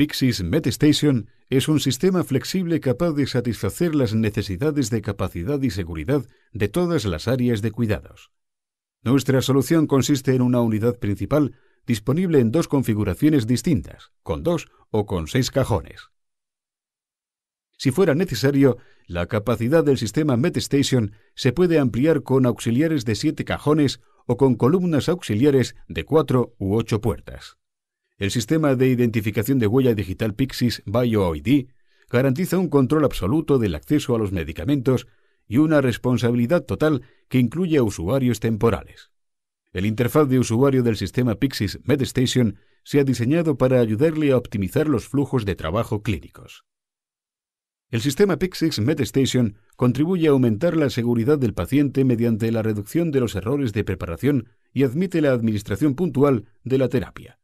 Pixis MedStation es un sistema flexible capaz de satisfacer las necesidades de capacidad y seguridad de todas las áreas de cuidados. Nuestra solución consiste en una unidad principal disponible en dos configuraciones distintas, con dos o con seis cajones. Si fuera necesario, la capacidad del sistema MedStation se puede ampliar con auxiliares de siete cajones o con columnas auxiliares de cuatro u ocho puertas. El sistema de identificación de huella digital Pixis BioID garantiza un control absoluto del acceso a los medicamentos y una responsabilidad total que incluye a usuarios temporales. El interfaz de usuario del sistema Pixis MedStation se ha diseñado para ayudarle a optimizar los flujos de trabajo clínicos. El sistema Pixis MedStation contribuye a aumentar la seguridad del paciente mediante la reducción de los errores de preparación y admite la administración puntual de la terapia.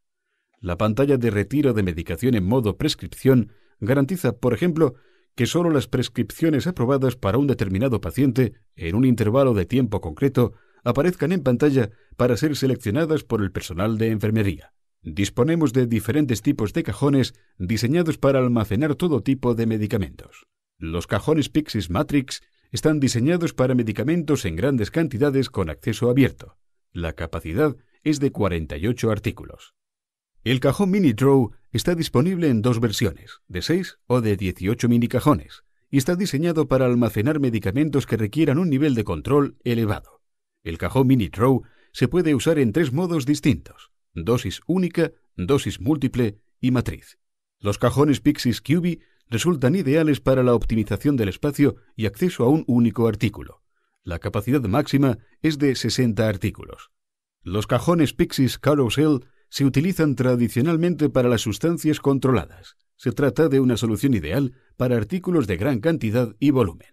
La pantalla de retiro de medicación en modo prescripción garantiza, por ejemplo, que solo las prescripciones aprobadas para un determinado paciente en un intervalo de tiempo concreto aparezcan en pantalla para ser seleccionadas por el personal de enfermería. Disponemos de diferentes tipos de cajones diseñados para almacenar todo tipo de medicamentos. Los cajones Pixis Matrix están diseñados para medicamentos en grandes cantidades con acceso abierto. La capacidad es de 48 artículos. El cajón Mini Draw está disponible en dos versiones, de 6 o de 18 mini cajones, y está diseñado para almacenar medicamentos que requieran un nivel de control elevado. El cajón Mini Draw se puede usar en tres modos distintos, dosis única, dosis múltiple y matriz. Los cajones Pixis QB resultan ideales para la optimización del espacio y acceso a un único artículo. La capacidad máxima es de 60 artículos. Los cajones Pixis Carousel se utilizan tradicionalmente para las sustancias controladas. Se trata de una solución ideal para artículos de gran cantidad y volumen.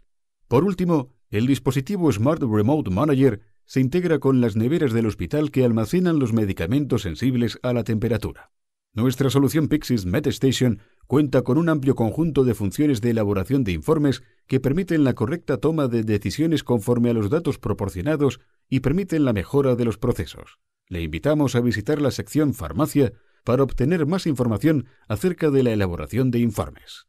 Por último, el dispositivo Smart Remote Manager se integra con las neveras del hospital que almacenan los medicamentos sensibles a la temperatura. Nuestra solución Pixis MedStation cuenta con un amplio conjunto de funciones de elaboración de informes que permiten la correcta toma de decisiones conforme a los datos proporcionados y permiten la mejora de los procesos. Le invitamos a visitar la sección Farmacia para obtener más información acerca de la elaboración de informes.